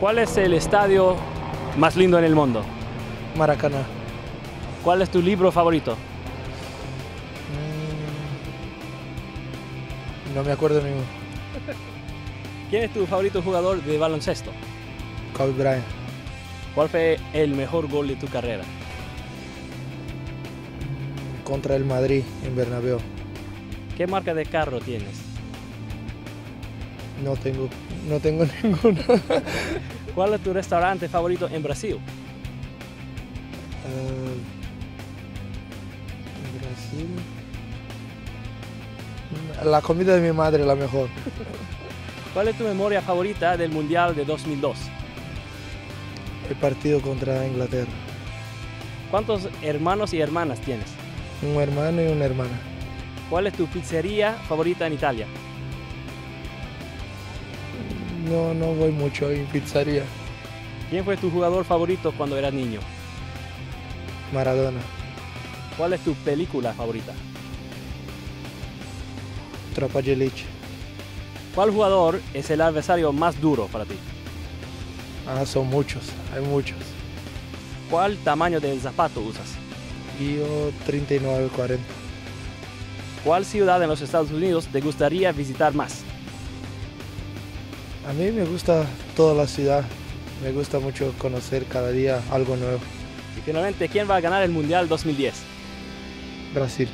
¿Cuál es el estadio más lindo en el mundo? Maracaná. ¿Cuál es tu libro favorito? Mm, No me acuerdo ninguno. ¿Quién es tu favorito jugador de baloncesto? Kobe Bryant. ¿Cuál fue el mejor gol de tu carrera? Contra el Madrid en Bernabéu. ¿Qué marca de carro tienes? No tengo, no tengo ninguno. ¿Cuál es tu restaurante favorito en Brasil? Eh, en Brasil. La comida de mi madre la mejor. ¿Cuál es tu memoria favorita del Mundial de 2002? El partido contra Inglaterra. ¿Cuántos hermanos y hermanas tienes? Un hermano y una hermana. ¿Cuál es tu pizzería favorita en Italia? No, no voy mucho en pizzería. ¿Quién fue tu jugador favorito cuando eras niño? Maradona. ¿Cuál es tu película favorita? Tropa Elite. ¿Cuál jugador es el adversario más duro para ti? Ah, son muchos, hay muchos. ¿Cuál tamaño de zapato usas? Yo 39, 40. ¿Cuál ciudad en los Estados Unidos te gustaría visitar más? A mí me gusta toda la ciudad. Me gusta mucho conocer cada día algo nuevo. Y finalmente, ¿quién va a ganar el Mundial 2010? Brasil.